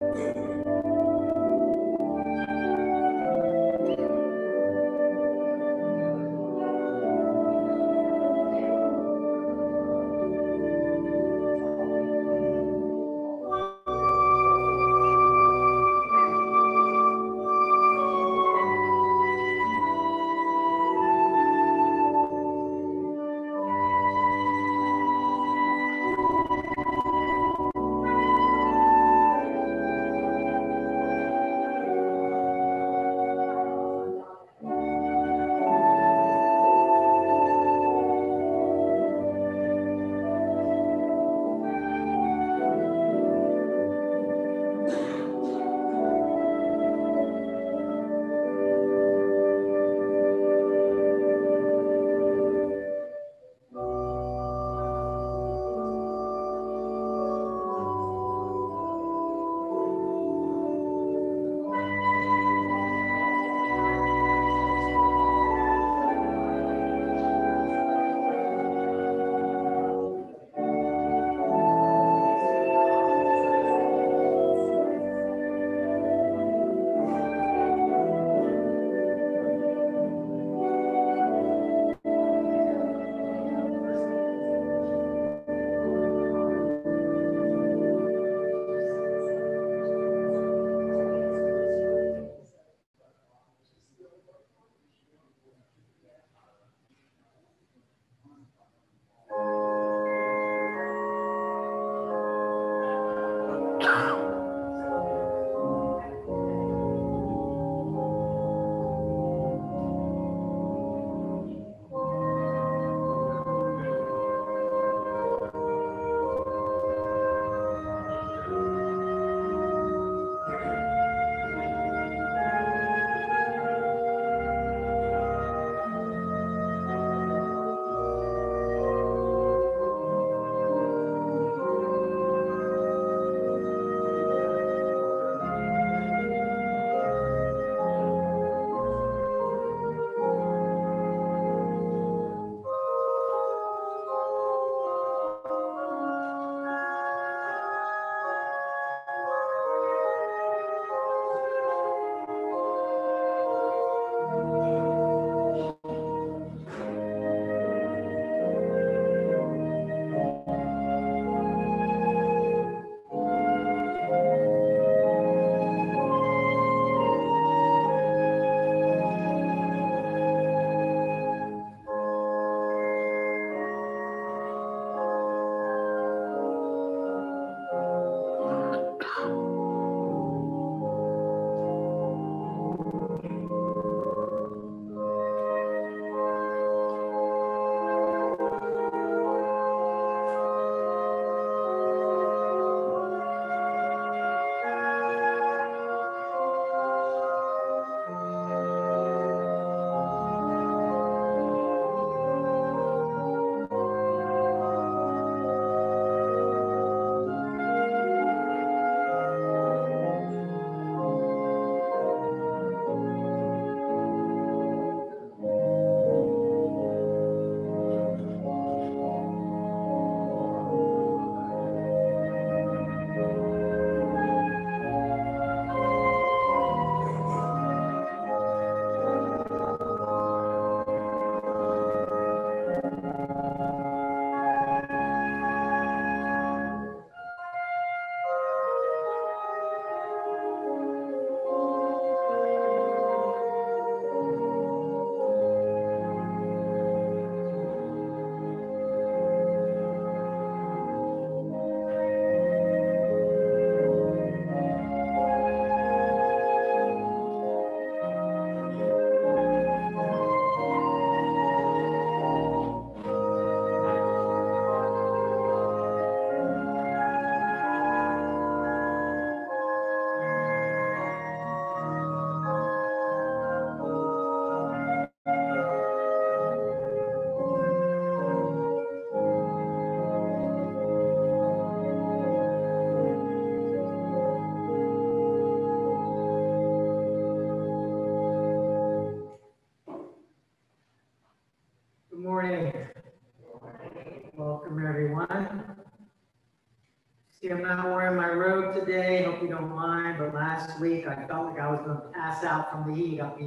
Thank.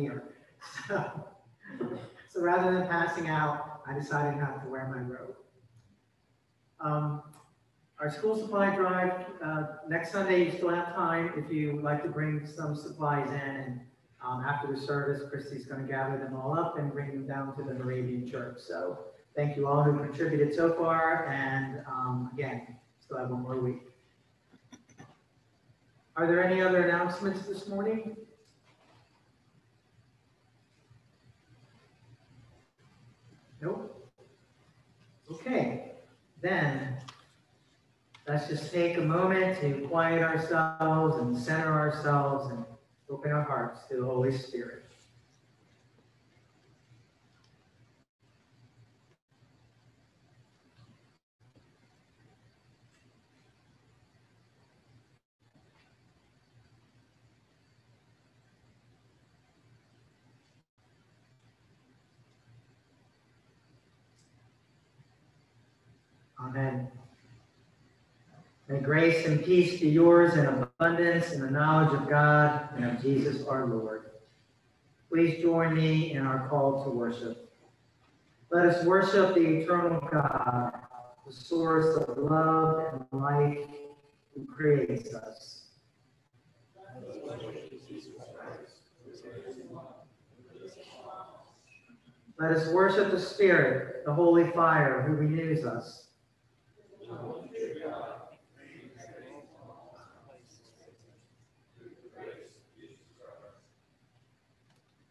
Here. So so rather than passing out, I decided not to wear my robe. Um, Our school supply drive, uh, next Sunday, you still have time if you would like to bring some supplies in. And um, after the service, Christy's gonna gather them all up and bring them down to the Moravian Church. So thank you all who contributed so far, and um, again, still have one more week. Are there any other announcements this morning? Nope. Okay, then, let's just take a moment to quiet ourselves and center ourselves and open our hearts to the Holy Spirit. Amen. May grace and peace be yours in abundance in the knowledge of God and of Jesus our Lord. Please join me in our call to worship. Let us worship the eternal God, the source of love and life who creates us. Let us worship the Spirit, the holy fire who renews us.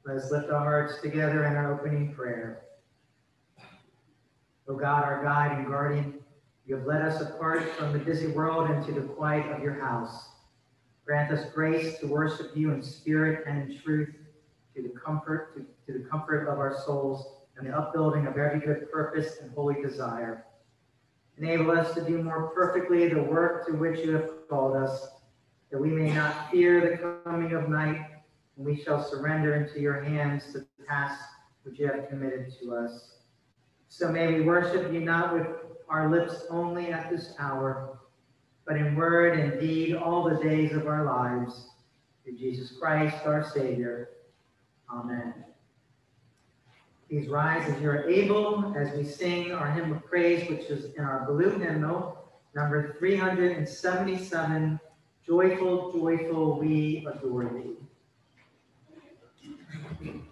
Let us lift our hearts together in our opening prayer. O God, our guide and guardian, you have led us apart from the busy world into the quiet of your house. Grant us grace to worship you in spirit and in truth, to the comfort, to, to the comfort of our souls and the upbuilding of every good purpose and holy desire. Enable us to do more perfectly the work to which you have called us, that we may not fear the coming of night, and we shall surrender into your hands the task which you have committed to us. So may we worship you not with our lips only at this hour, but in word and deed all the days of our lives. Through Jesus Christ, our Savior. Amen. Please rise as you're able as we sing our hymn of praise, which is in our blue hymnal, number 377, Joyful, Joyful, We Adore Thee. Thank you.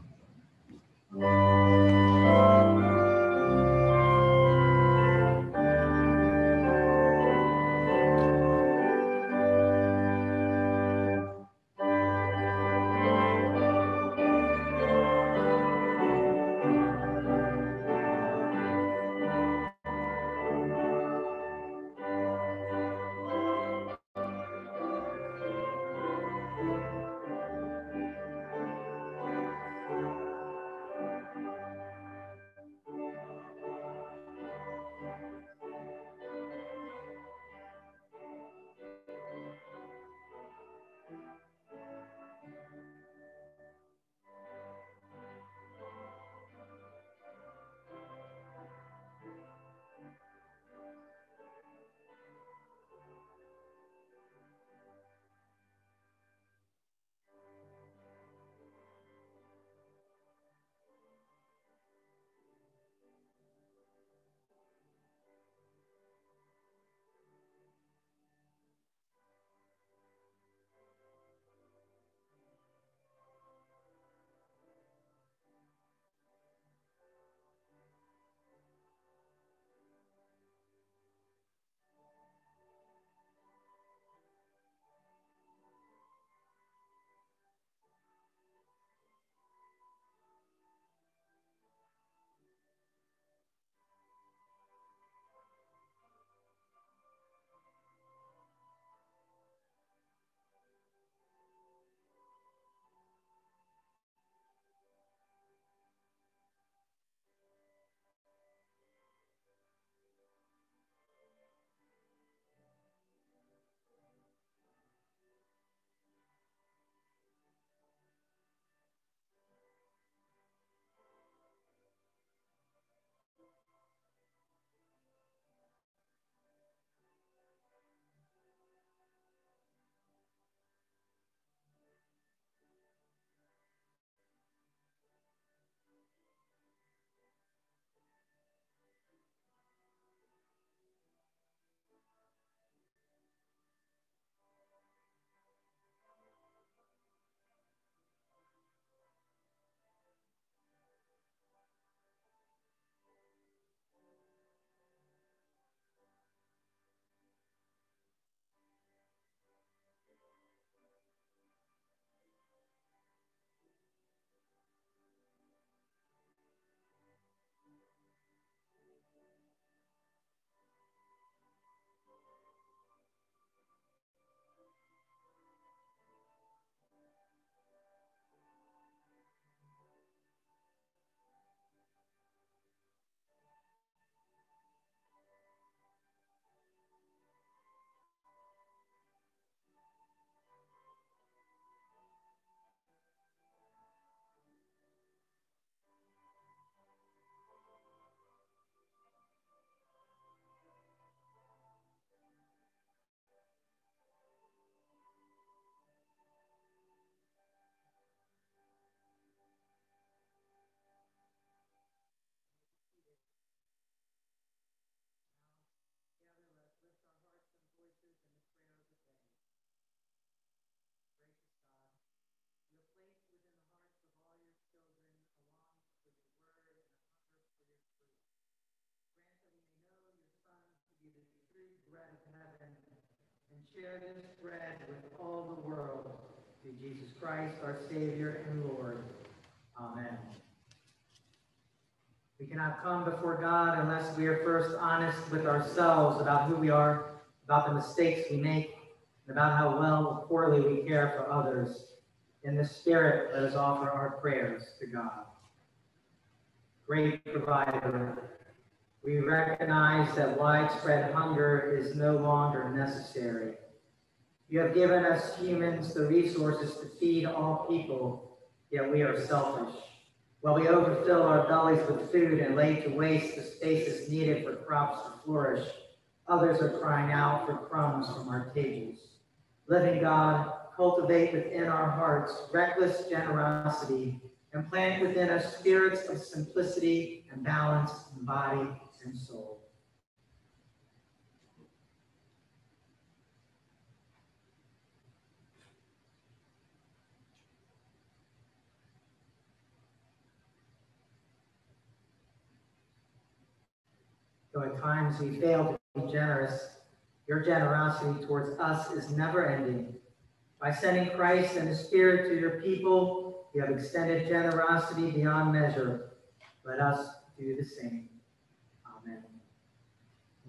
And share this bread with all the world. Through Jesus Christ, our Savior and Lord. Amen. We cannot come before God unless we are first honest with ourselves about who we are, about the mistakes we make, and about how well or poorly we care for others. In this spirit, let us offer our prayers to God. Great provider, we recognize that widespread hunger is no longer necessary. You have given us humans the resources to feed all people, yet we are selfish. While we overfill our bellies with food and lay to waste the spaces needed for crops to flourish, others are crying out for crumbs from our tables. Living God, cultivate within our hearts reckless generosity and plant within us spirits of simplicity and balance in body and soul. Though at times we fail to be generous, your generosity towards us is never ending. By sending Christ and the Spirit to your people, you have extended generosity beyond measure. Let us do the same.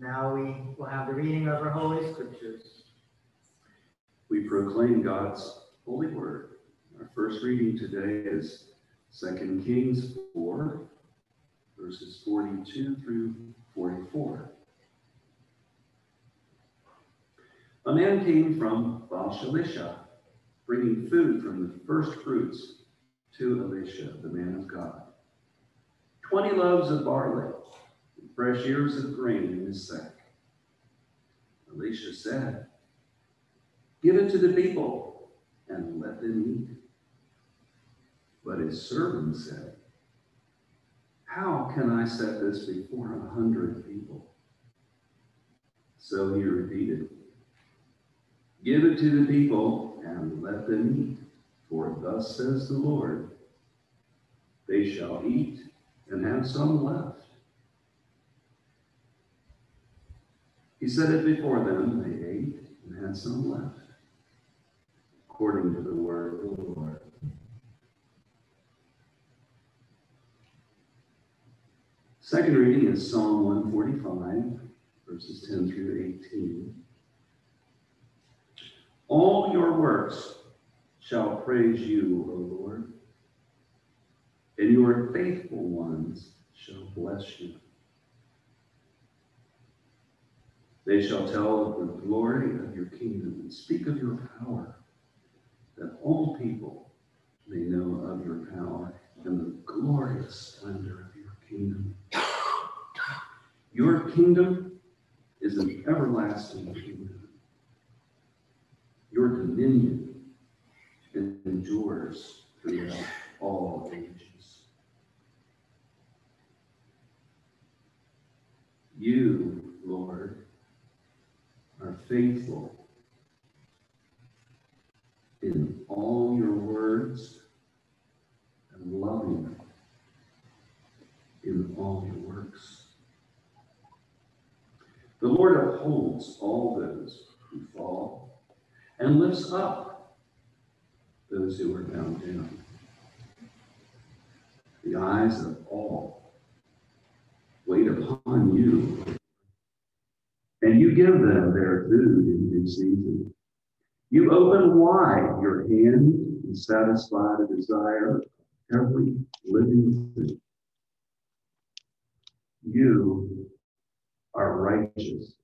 Now we will have the reading of our Holy Scriptures. We proclaim God's holy word. Our first reading today is 2 Kings 4, verses 42 through 44. A man came from Baal bringing food from the first fruits to Elisha, the man of God. Twenty loaves of barley, fresh ears of grain in his sack. Elisha said, Give it to the people and let them eat. But his servant said, How can I set this before a hundred people? So he repeated, Give it to the people and let them eat. For thus says the Lord, they shall eat and have some left. He set it before them, they ate and had some left, according to the word of the Lord. Second reading is Psalm 145, verses 10 through 18. All your works shall praise you, O Lord, and your faithful ones shall bless you. They shall tell of the glory of your kingdom and speak of your power, that all people may know of your power and the glorious splendor of your kingdom. Your kingdom is an everlasting kingdom. Your dominion endures throughout all ages. You, Lord, are faithful in all your words and loving in all your works. The Lord upholds all those who fall and lifts up those who are bound down. The eyes of all wait upon you, you give them their food in due season. You open wide your hand and satisfy the desire of every living thing. You are righteous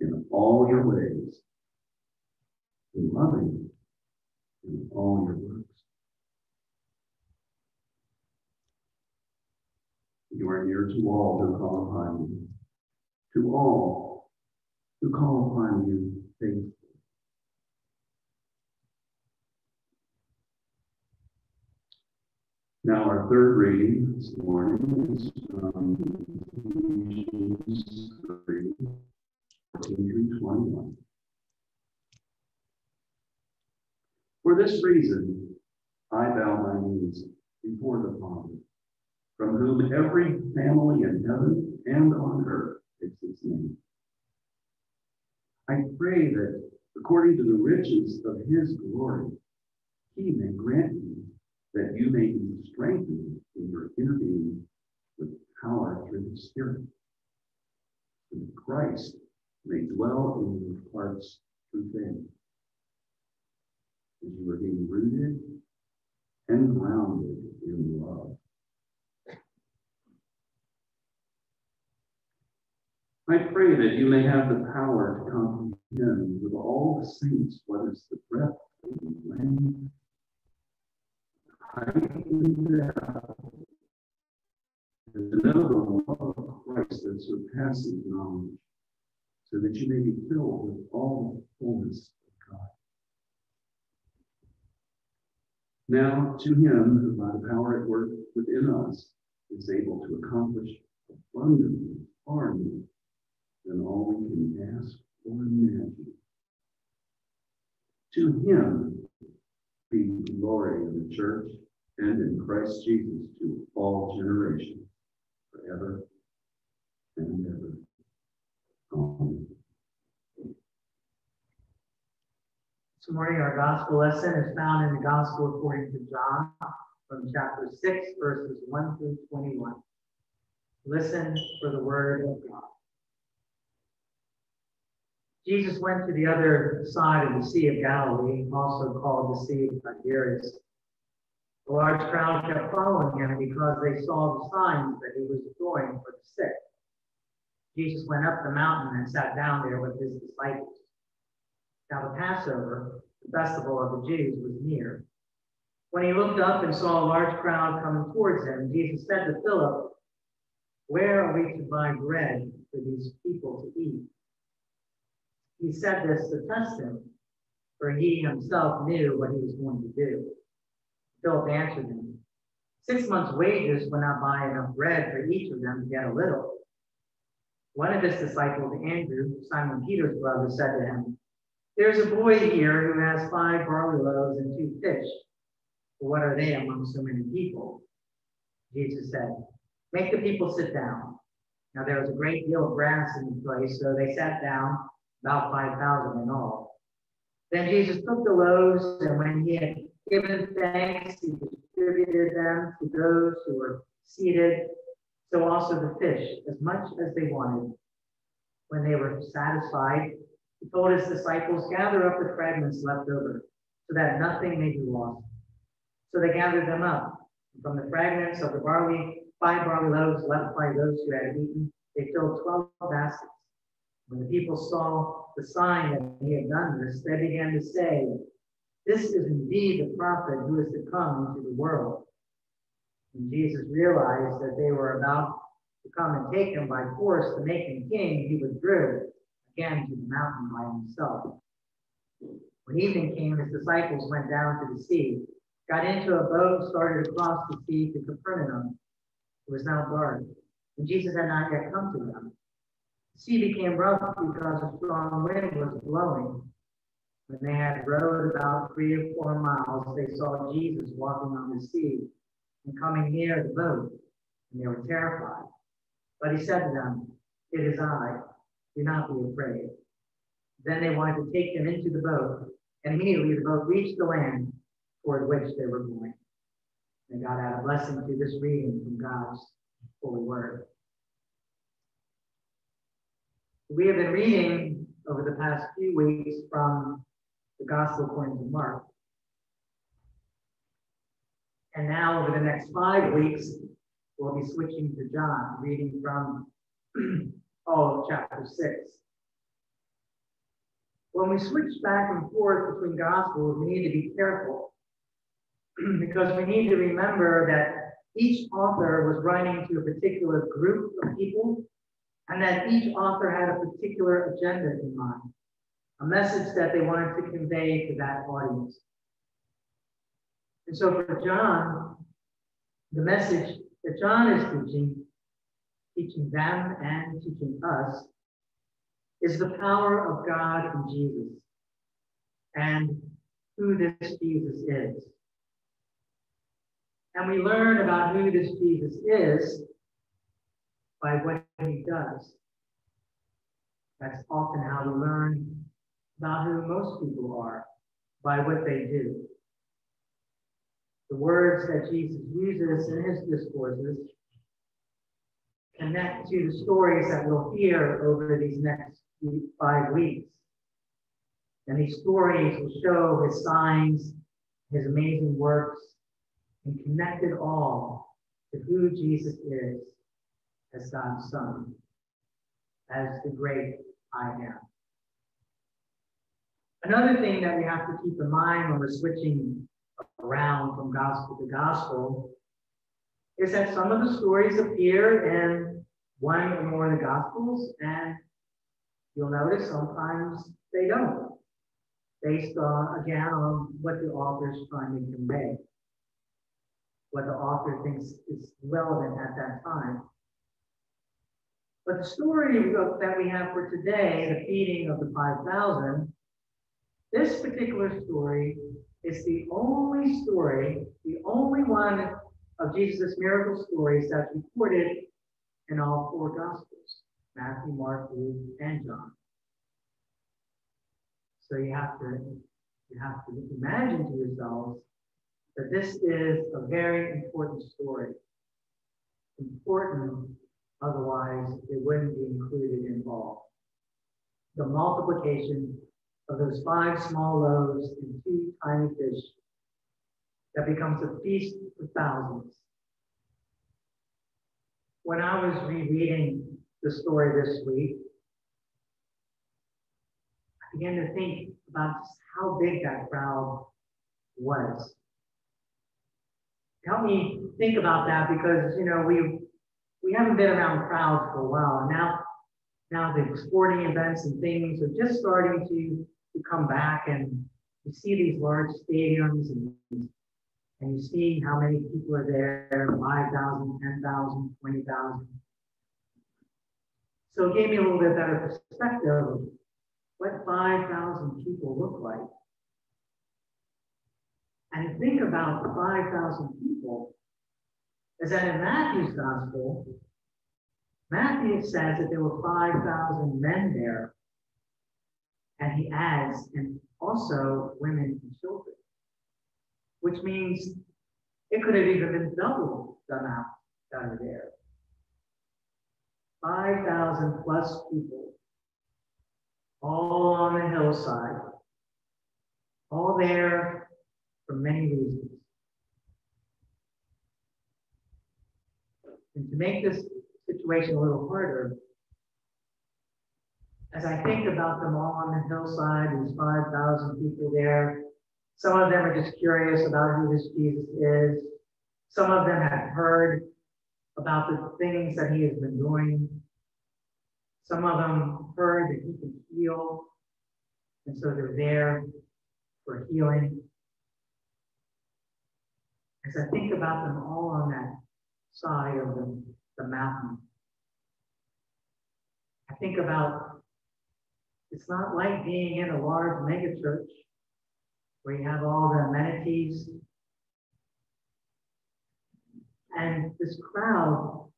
in all your ways, and loving in all your works. You are near to all who call upon you, to all who call upon you faithfully. Now, our third reading this morning is from Ephesians 3, 14 through 21. For this reason, I bow my knees before the Father, from whom every family in heaven and on earth takes its name. I pray that according to the riches of his glory, he may grant you that you may be strengthened in your inner being with power through the Spirit. And Christ may dwell in your hearts through faith. As you are being rooted and grounded in love. I pray that you may have the power to comprehend with all the saints what is the breadth and the length, height and depth, and to know the love of Christ that surpasses knowledge, so that you may be filled with all the fullness of God. Now, to him who by the power at work within us is able to accomplish abundantly far more than all we can ask or imagine. To him be glory in the church and in Christ Jesus to all generations, forever and ever. Amen. This morning, our gospel lesson is found in the Gospel according to John from chapter 6, verses 1 through 21. Listen for the word of God. Jesus went to the other side of the Sea of Galilee, also called the Sea of Tiberias. A large crowd kept following him because they saw the signs that he was doing for the sick. Jesus went up the mountain and sat down there with his disciples. Now the Passover, the festival of the Jews, was near. When he looked up and saw a large crowd coming towards him, Jesus said to Philip, Where are we to buy bread for these people to eat? He said this to test him, for he himself knew what he was going to do. Philip answered him, Six months' wages would not buy enough bread for each of them to get a little. One of his disciples, Andrew, Simon Peter's brother, said to him, There's a boy here who has five barley loaves and two fish. But what are they among so many people? Jesus said, Make the people sit down. Now there was a great deal of grass in the place, so they sat down about 5,000 in all. Then Jesus took the loaves, and when he had given thanks, he distributed them to those who were seated, so also the fish, as much as they wanted. When they were satisfied, he told his disciples, Gather up the fragments left over, so that nothing may be lost. So they gathered them up. From the fragments of the barley, five barley loaves left by those who had eaten, they filled 12 baskets. When the people saw the sign that he had done this, they began to say, This is indeed the prophet who is to come into the world. When Jesus realized that they were about to come and take him by force to make him king, he withdrew again to the mountain by himself. When evening came, his disciples went down to the sea, got into a boat, started across the sea to Capernaum. It was now dark, and Jesus had not yet come to them. The sea became rough because a strong wind was blowing. When they had rowed about three or four miles, they saw Jesus walking on the sea and coming near the boat, and they were terrified. But he said to them, It is I, do not be afraid. Then they wanted to take him into the boat, and immediately the boat reached the land toward which they were going. May God add a blessing to this reading from God's holy word. We have been reading over the past few weeks from the Gospel according to Mark. And now, over the next five weeks, we'll be switching to John, reading from all of chapter 6. When we switch back and forth between Gospels, we need to be careful because we need to remember that each author was writing to a particular group of people and that each author had a particular agenda in mind, a message that they wanted to convey to that audience. And so for John, the message that John is teaching, teaching them and teaching us, is the power of God in Jesus and who this Jesus is. And we learn about who this Jesus is by what he does. That's often how we learn about who most people are by what they do. The words that Jesus uses in his discourses connect to the stories that we'll hear over these next five weeks. And these stories will show his signs, his amazing works, and connect it all to who Jesus is as God's Son, as the great I am. Another thing that we have to keep in mind when we're switching around from gospel to gospel is that some of the stories appear in one or more of the gospels, and you'll notice sometimes they don't, based on, again, on what the author's trying to convey, what the author thinks is relevant at that time. But the story that we have for today, the feeding of the 5,000, this particular story is the only story, the only one of Jesus' miracle stories that's recorded in all four Gospels Matthew, Mark, Luke, and John. So you have to you have to imagine to yourselves that this is a very important story. Important, otherwise it wouldn't be included in all. The multiplication of those five small loaves and two tiny fish that becomes a feast for thousands. When I was rereading the story this week, I began to think about just how big that crowd was. Help me think about that because you know we we haven't been around crowds for a while, and now now the sporting events and things are just starting to to come back and you see these large stadiums and, and you see how many people are there 5,000, 10,000, 20,000. So it gave me a little bit better perspective of what 5,000 people look like. And think about 5,000 people is that in Matthew's gospel, Matthew says that there were 5,000 men there and he adds, and also women and children, which means it could have even been double the amount that are there. 5,000 plus people, all on the hillside, all there for many reasons. And to make this situation a little harder, as I think about them all on the hillside, these 5,000 people there, some of them are just curious about who this Jesus is. Some of them have heard about the things that he has been doing. Some of them heard that he can heal, and so they're there for healing. As I think about them all on that side of the, the mountain, I think about it's not like being in a large megachurch where you have all the amenities. And this crowd,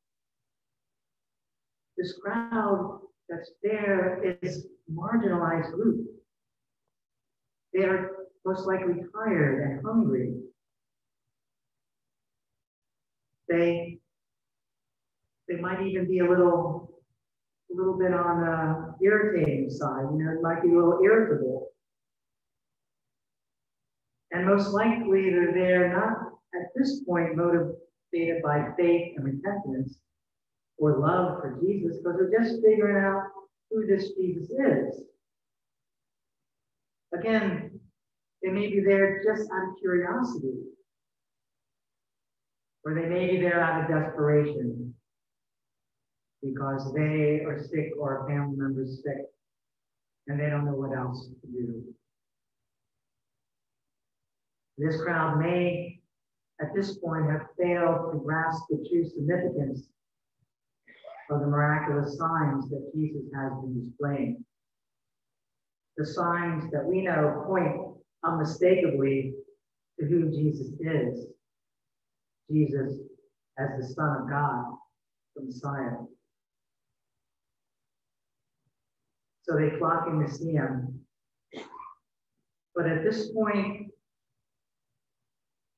this crowd that's there is marginalized group. They are most likely tired and hungry. They, they might even be a little a little bit on the irritating side, you know, it might be a little irritable. And most likely they're there not at this point motivated by faith and repentance or love for Jesus, because they're just figuring out who this Jesus is. Again, they may be there just out of curiosity, or they may be there out of desperation because they are sick or a family member is sick and they don't know what else to do. This crowd may, at this point, have failed to grasp the true significance of the miraculous signs that Jesus has been displaying. The signs that we know point unmistakably to who Jesus is Jesus as the Son of God, the Messiah. So they flock in to see him. But at this point,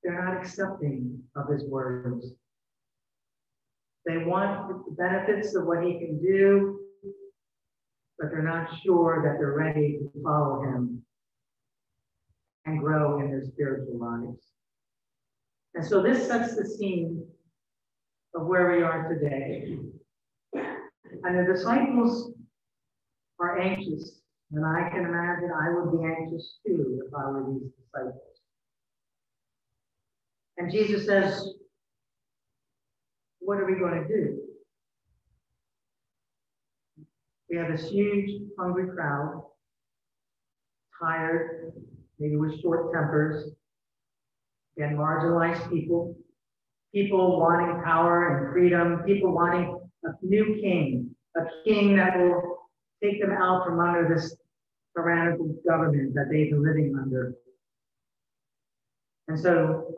they're not accepting of his words. They want the benefits of what he can do, but they're not sure that they're ready to follow him and grow in their spiritual lives. And so this sets the scene of where we are today. And the disciples are anxious. And I can imagine I would be anxious too if I were these disciples. And Jesus says, What are we going to do? We have this huge, hungry crowd, tired, maybe with short tempers, again, marginalized people, people wanting power and freedom, people wanting a new king, a king that will take them out from under this tyrannical government that they've been living under. And so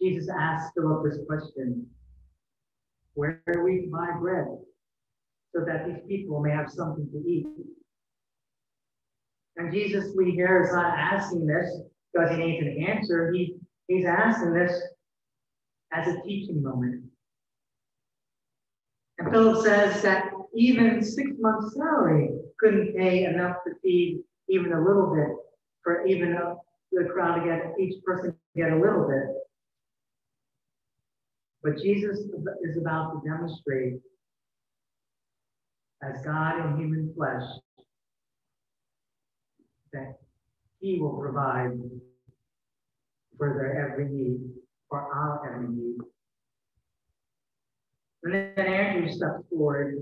Jesus asked Philip this question Where do we buy bread so that these people may have something to eat? And Jesus, we hear, is not asking this because he needs an answer. He, he's asking this as a teaching moment. And Philip says that even six months' salary couldn't pay enough to feed even a little bit for even the crowd to get each person to get a little bit. But Jesus is about to demonstrate as God in human flesh that he will provide for their every need, for our every need. And then Andrew steps forward.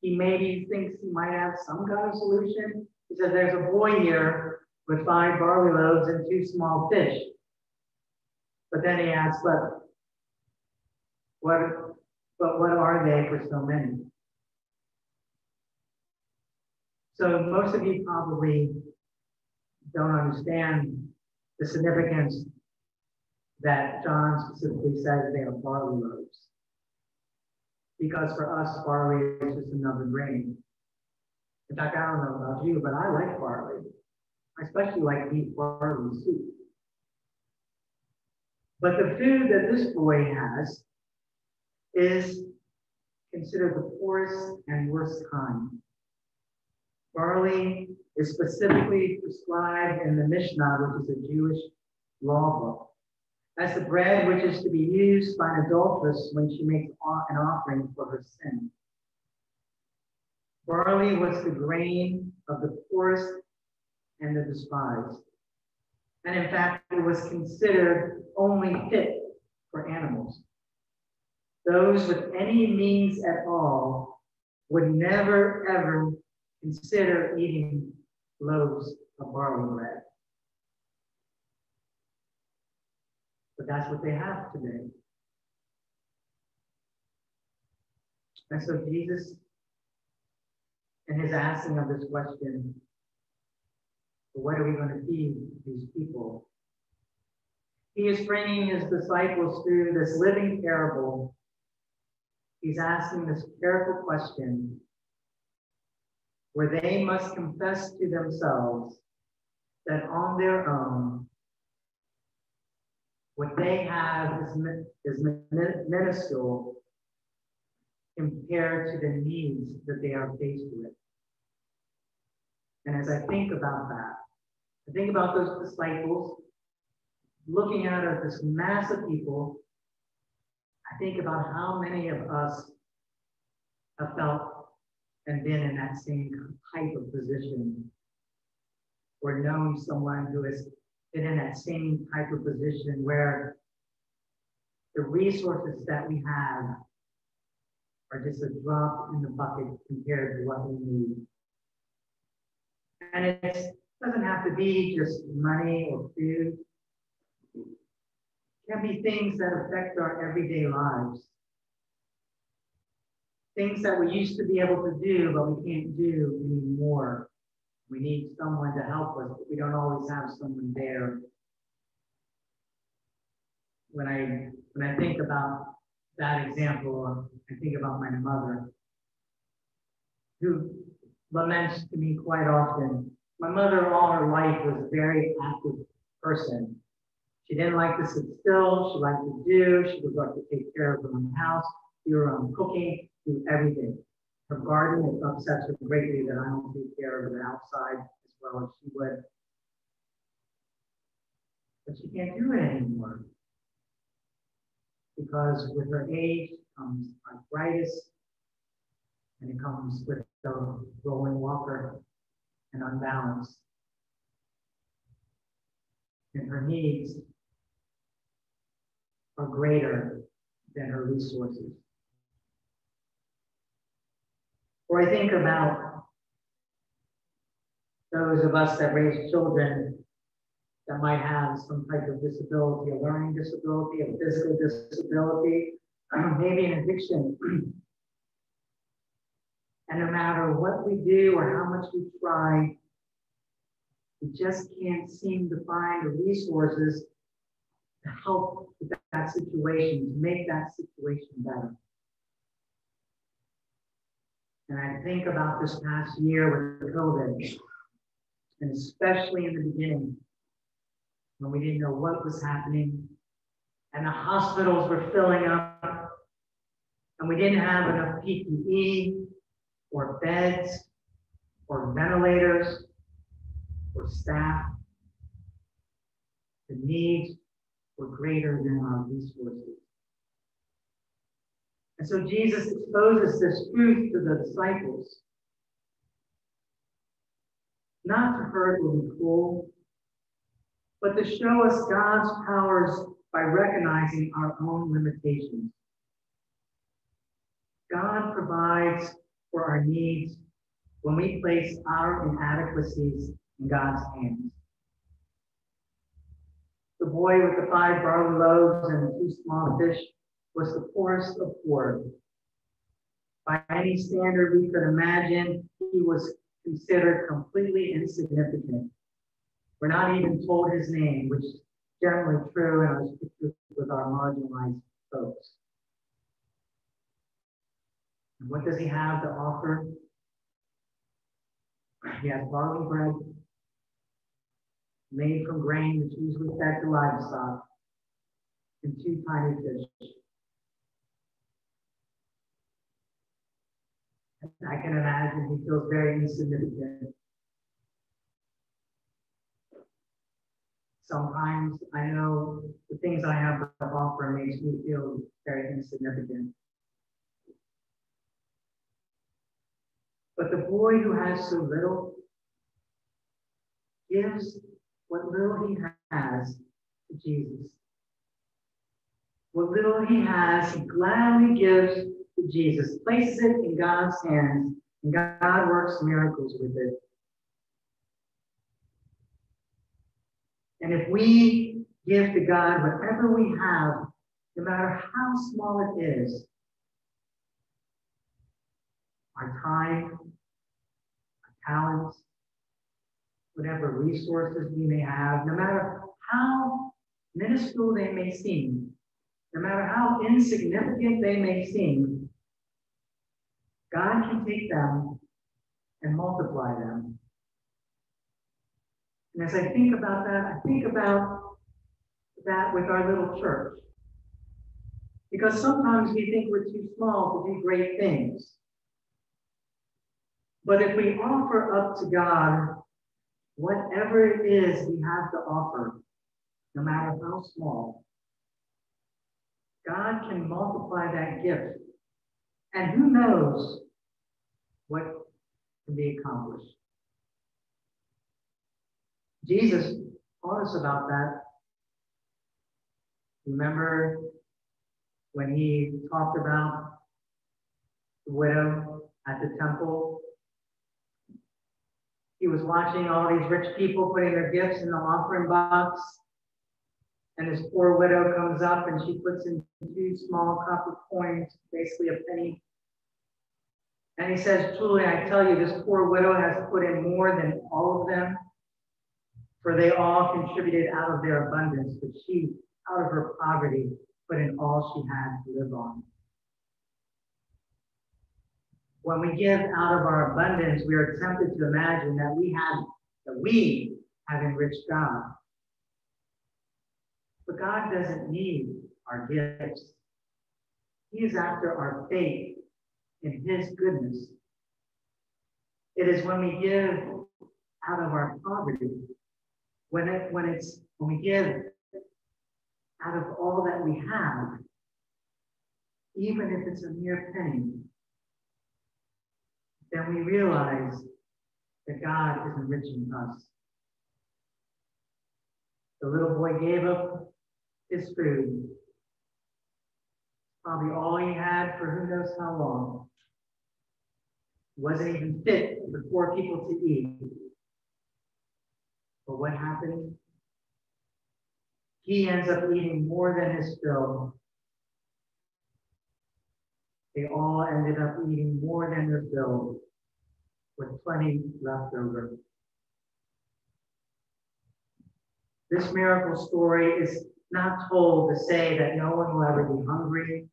He maybe thinks he might have some kind of solution. He says, There's a boy here with five barley loaves and two small fish. But then he asks, But what, but what are they for so many? So most of you probably don't understand the significance that John specifically says they are barley loaves. Because for us, barley is just another grain. In fact, I don't know about you, but I like barley. I especially like beef barley soup. But the food that this boy has is considered the poorest and worst kind. Barley is specifically prescribed in the Mishnah, which is a Jewish law book, as the bread which is to be used by an adulteress when she makes an offering for her sin. Barley was the grain of the poorest and the despised. And in fact, it was considered only fit for animals. Those with any means at all would never, ever consider eating loaves of barley bread. But that's what they have today. And so Jesus, in his asking of this question, what are we going to feed these people? He is bringing his disciples through this living parable. He's asking this careful question where they must confess to themselves that on their own, what they have is, is minuscule compared to the needs that they are faced with. And as I think about that, I think about those disciples looking out at this mass of people. I think about how many of us have felt and been in that same type of position or known someone who has been in that same type of position where the resources that we have are just a drop in the bucket compared to what we need. And it doesn't have to be just money or food. It can be things that affect our everyday lives things that we used to be able to do, but we can't do anymore. We need someone to help us, but we don't always have someone there. When I when I think about that example, I think about my mother, who laments to me quite often My mother, all her life, was a very active person. She didn't like to sit still. She liked to do. She would like to take care of her own house, her own um, cooking, do everything. Her garden upsets her greatly that I don't take care of it outside as well as she would. But she can't do it anymore. Because with her age comes arthritis, and it comes with the rolling walker and unbalanced. And her needs are greater than her resources. Or I think about those of us that raise children that might have some type of disability, a learning disability, a physical disability, maybe an addiction. And no matter what we do or how much we try, we just can't seem to find the resources to help that situation, to make that situation better. And I think about this past year with COVID, and especially in the beginning, when we didn't know what was happening, and the hospitals were filling up, and we didn't have enough PPE, or beds, or ventilators, or staff. The needs were greater than our resources. And so Jesus exposes this truth to the disciples. Not to hurt or be cruel, but to show us God's powers by recognizing our own limitations. God provides for our needs when we place our inadequacies in God's hands. The boy with the five barley loaves and two small fish was the poorest of poor. By any standard we could imagine, he was considered completely insignificant. We're not even told his name, which is generally true in our pictures with our marginalized folks. And what does he have to offer? He has barley bread made from grain that's usually fed to livestock and two tiny fish. I can imagine he feels very insignificant. Sometimes I know the things I have to offer makes me feel very insignificant. But the boy who has so little gives what little he has to Jesus. What little he has, he gladly gives Jesus, places it in God's hands, and God works miracles with it. And if we give to God whatever we have, no matter how small it is, our time, our talents, whatever resources we may have, no matter how minuscule they may seem, no matter how insignificant they may seem, God can take them and multiply them. And as I think about that, I think about that with our little church. Because sometimes we think we're too small to do great things. But if we offer up to God whatever it is we have to offer, no matter how small, God can multiply that gift. And who knows what can be accomplished. Jesus taught us about that. Remember when he talked about the widow at the temple he was watching all these rich people putting their gifts in the offering box. And this poor widow comes up and she puts in two small copper coins, basically a penny. And he says, Truly, I tell you, this poor widow has put in more than all of them, for they all contributed out of their abundance, but she, out of her poverty, put in all she had to live on. When we give out of our abundance, we are tempted to imagine that we have that we have enriched God. But God doesn't need our gifts. He is after our faith in His goodness. It is when we give out of our poverty, when it when it's when we give out of all that we have, even if it's a mere penny, then we realize that God is enriching us. The little boy gave up his food, probably all he had for who knows how long. Wasn't even fit for four people to eat. But what happened? He ends up eating more than his fill. They all ended up eating more than their fill with plenty left over. This miracle story is not told to say that no one will ever be hungry,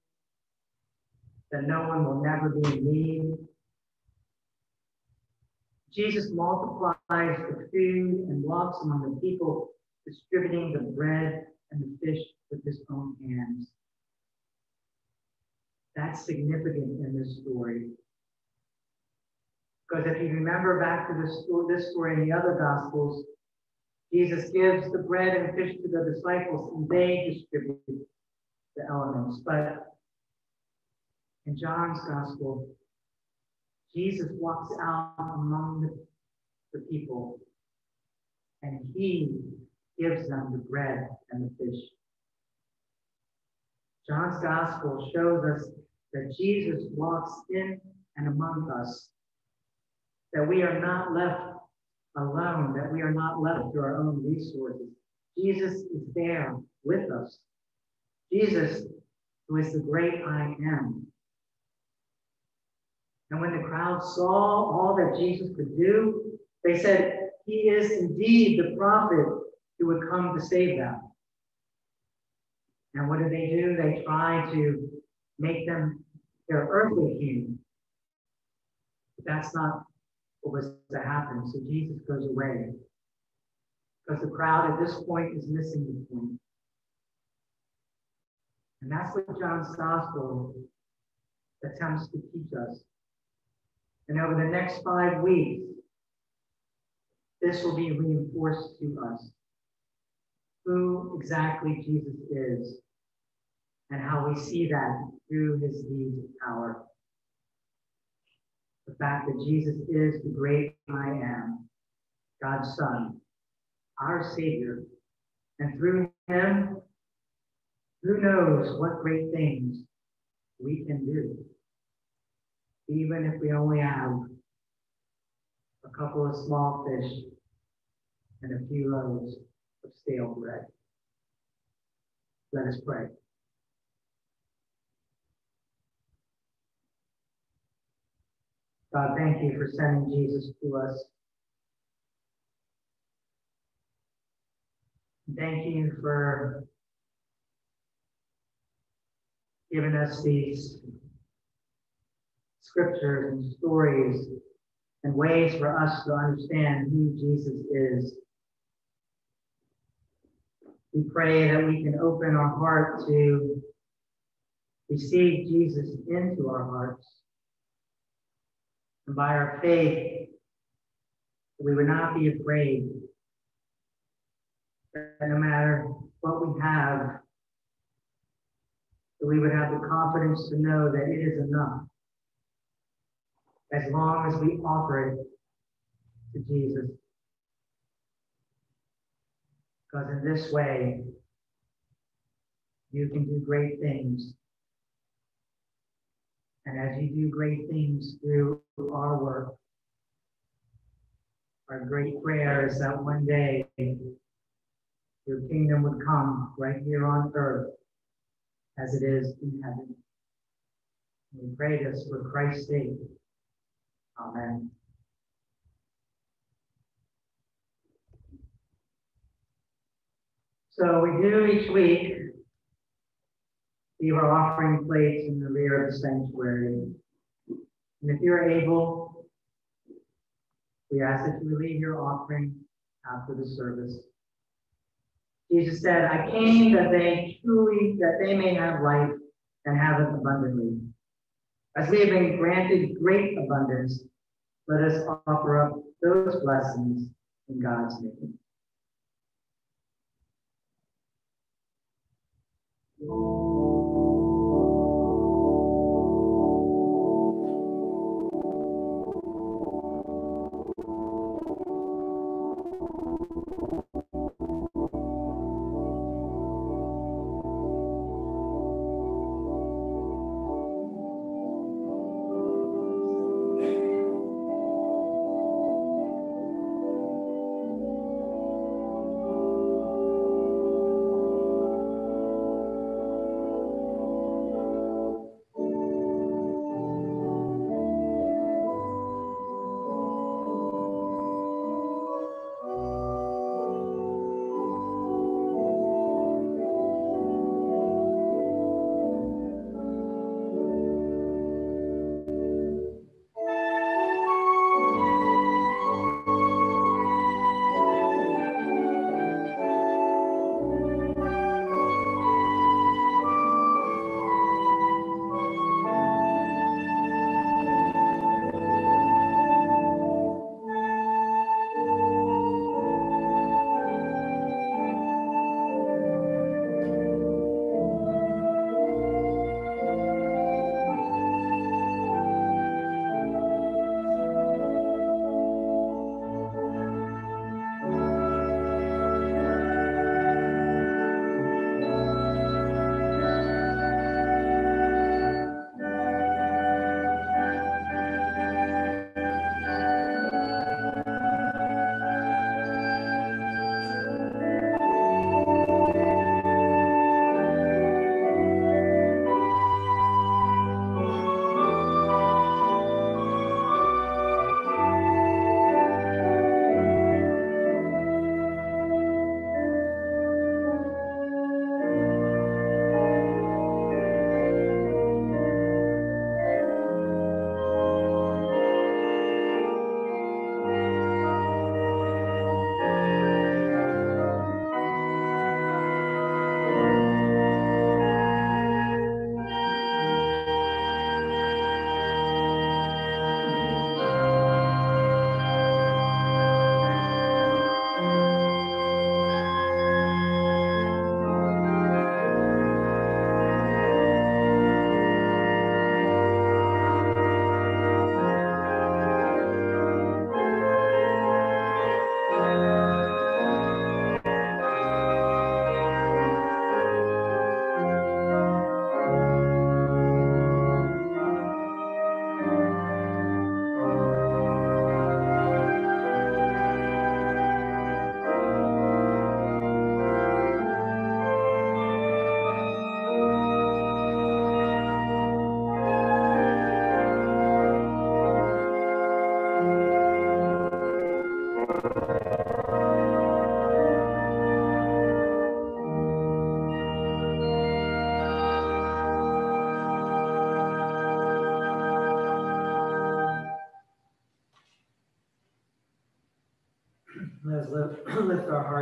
that no one will never be in need. Jesus multiplies the food and walks among the people, distributing the bread and the fish with his own hands. That's significant in this story. Because if you remember back to this story, this story in the other Gospels, Jesus gives the bread and fish to the disciples and they distribute the elements. But in John's Gospel, Jesus walks out among the, people and he gives them the bread and the fish. John's Gospel shows us that Jesus walks in and among us, that we are not left alone, that we are not left to our own resources. Jesus is there with us. Jesus, who is the great I am. And when the crowd saw all that Jesus could do, they said, He is indeed the prophet who would come to save them. And what did they do? They tried to make them their earthly king. That's not what was to happen. So Jesus goes away. Because the crowd at this point is missing the point. And that's what John's gospel attempts to teach us. And over the next five weeks, this will be reinforced to us who exactly Jesus is and how we see that through his deeds of power. The fact that Jesus is the great I am, God's Son, our Savior, and through him, who knows what great things we can do, even if we only have a couple of small fish and a few loaves of stale bread. Let us pray. God, thank you for sending Jesus to us. Thank you for giving us these scriptures and stories and ways for us to understand who Jesus is. We pray that we can open our heart to receive Jesus into our hearts and by our faith, we would not be afraid that no matter what we have, we would have the confidence to know that it is enough as long as we offer it to Jesus. Because in this way, you can do great things and as you do great things through our work, our great prayer is that one day your kingdom would come right here on earth as it is in heaven. We pray this for Christ's sake. Amen. So we do each week leave our offering plates in the rear of the sanctuary. And if you're able, We ask that you leave your offering after the service. Jesus said, I came that they truly, that they may have life and have it abundantly. As we have been granted great abundance, let us offer up those blessings in God's name.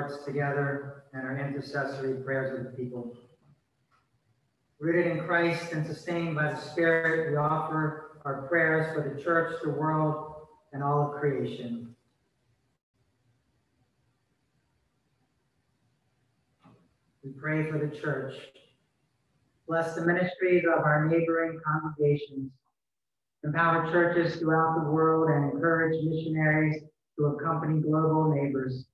Hearts together and our intercessory prayers of the people. Rooted in Christ and sustained by the Spirit, we offer our prayers for the church, the world, and all of creation. We pray for the church. Bless the ministries of our neighboring congregations. Empower churches throughout the world and encourage missionaries to accompany global neighbors.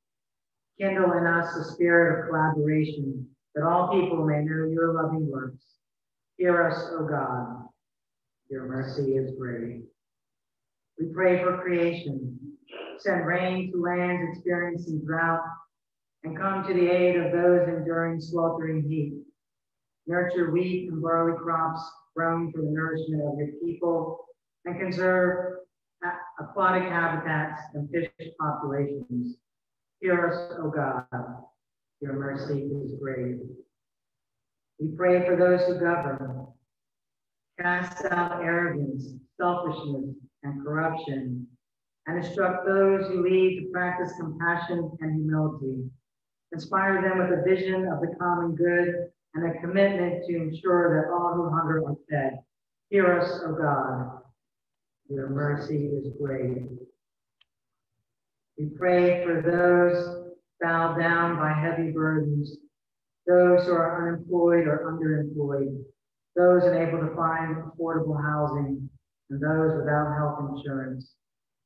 Kindle in us a spirit of collaboration that all people may know your loving works. Hear us, O God. Your mercy is great. We pray for creation. Send rain to lands experiencing drought and come to the aid of those enduring sweltering heat. Nurture wheat and barley crops grown for the nourishment of your people and conserve aquatic habitats and fish populations. Hear us, O God. Your mercy is great. We pray for those who govern. Cast out arrogance, selfishness, and corruption, and instruct those you lead to practice compassion and humility. Inspire them with a vision of the common good and a commitment to ensure that all who hunger are fed. Hear us, O God. Your mercy is great. We pray for those bowed down by heavy burdens, those who are unemployed or underemployed, those unable to find affordable housing, and those without health insurance.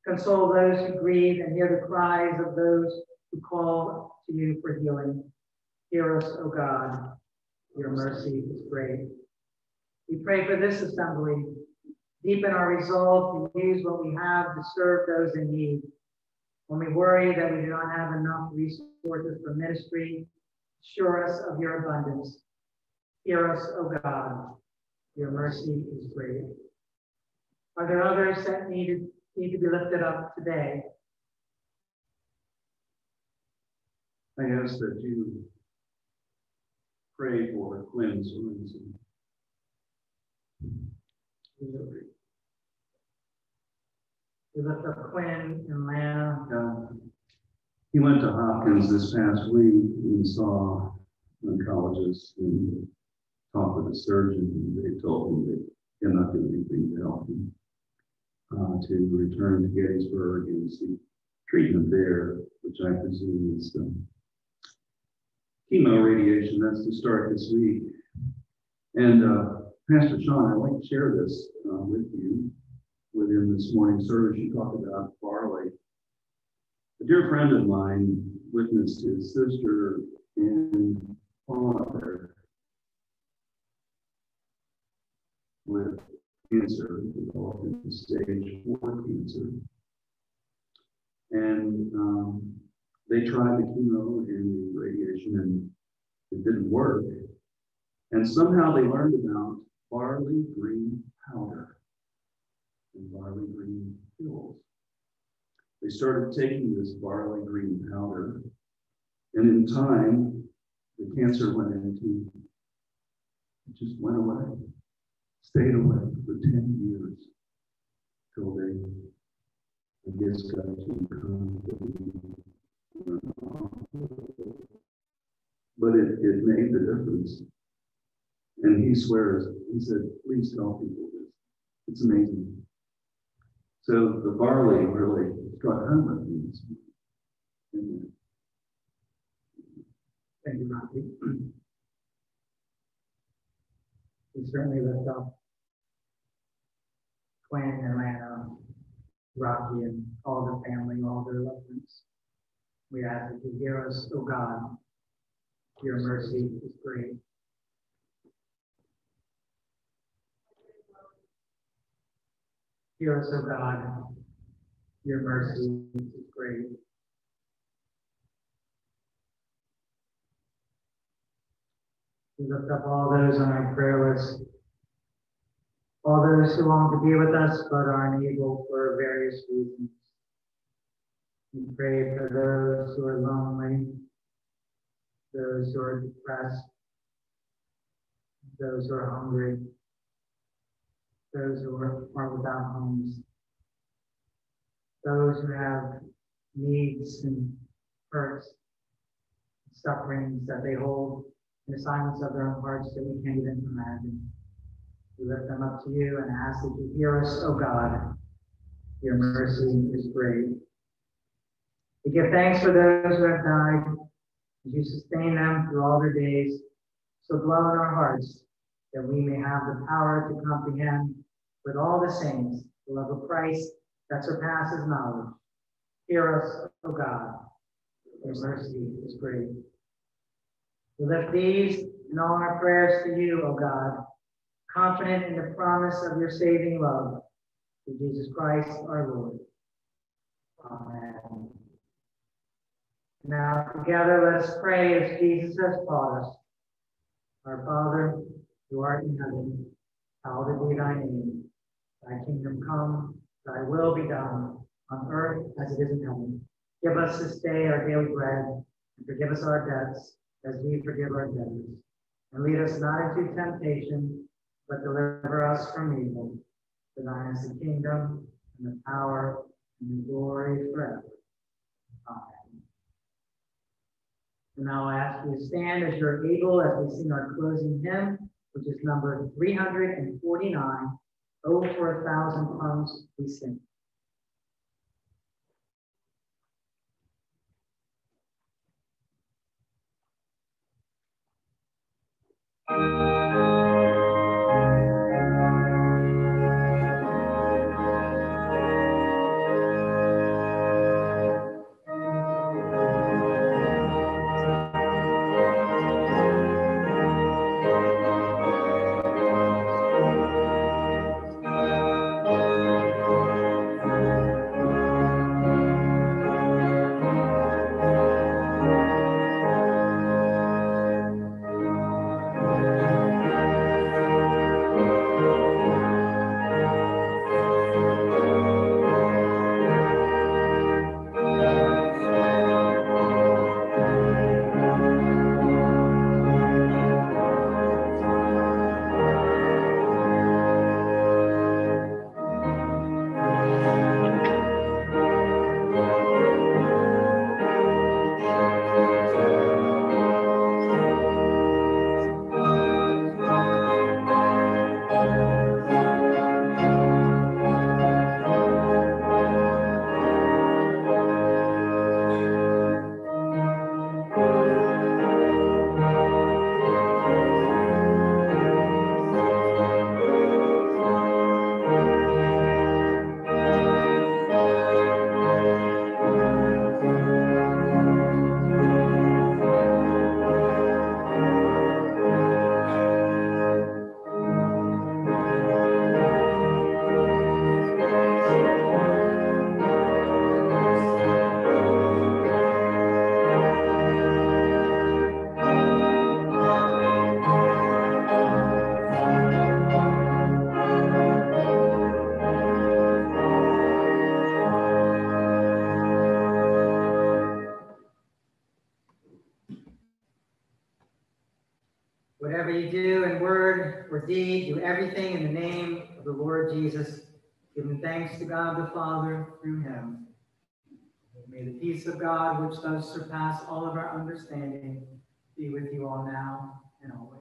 Console those who grieve and hear the cries of those who call to you for healing. Hear us, O God. Your mercy is great. We pray for this assembly. Deepen our resolve to use what we have to serve those in need. When we worry that we do not have enough resources for ministry, assure us of your abundance. Hear us, O God. Your mercy is great. Are there others that need, need to be lifted up today? I ask that you pray for Quinn Sorensen. We Quinn and Lana. Uh, He went to Hopkins this past week and saw an oncologist and talked with a surgeon. and They told him they cannot do anything to help him. Uh, to return to Gettysburg and seek treatment there, which I presume is um, chemo radiation. That's to start this week. And uh, Pastor Sean, I'd like to share this uh, with you. Within this morning's service, you talked about barley. A dear friend of mine witnessed his sister and father with cancer, developed in stage four cancer. And um, they tried the chemo and the radiation and it didn't work. And somehow they learned about barley green powder and barley green pills. They started taking this barley green powder, and in time, the cancer went into, it just went away, stayed away for 10 years till they, I guess, got to but it, it made the difference. And he swears, he said, please tell people this. It's amazing. So the barley really struck home with morning. Thank you, Rocky. We certainly lift up Quinn and Lana, Rocky, and all the family, all their loved ones. We ask that you hear us, O God. Your mercy is great. Hear us, O God. Your mercy is great. We lift up all those on our prayer list. All those who long to be with us but are unable for various reasons. We pray for those who are lonely, those who are depressed, those who are hungry, those who are, without homes, those who have needs and hurts, sufferings that they hold in the silence of their own hearts that we can't even imagine. We lift them up to you and ask that you hear us, O God. Your mercy is great. We give thanks for those who have died, as you sustain them through all their days. So dwell in our hearts that we may have the power to comprehend with all the saints the love of Christ that surpasses knowledge. Hear us, O God. Your mercy is great. We lift these and all our prayers to you, O God, confident in the promise of your saving love. Through Jesus Christ our Lord. Amen. Now together let us pray as Jesus has taught us. Our Father, who art in heaven, hallowed be thy name. Thy kingdom come, thy will be done, on earth as it is in heaven. Give us this day our daily bread, and forgive us our debts, as we forgive our debtors. And lead us not into temptation, but deliver us from evil. For thine is the kingdom, and the power, and the glory forever. Amen. And now I ask you to stand as you're able as we sing our closing hymn, which is number 349 over a thousand pounds we sink. peace of God, which does surpass all of our understanding, be with you all now and always.